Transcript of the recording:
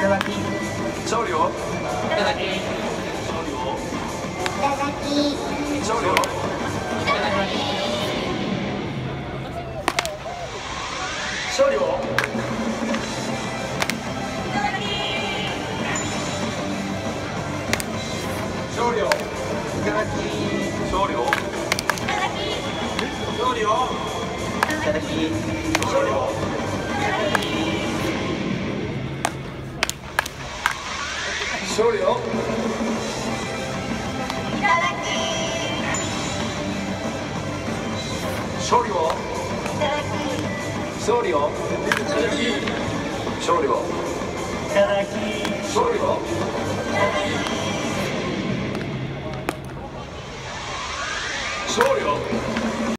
ただき。をいただき。調理を？いただき調理を？いただき調理を？いただき。調理を？いただき。調理をいただきを？勝利を勝利を。勝利を。勝利を。いただき勝利を。勝利を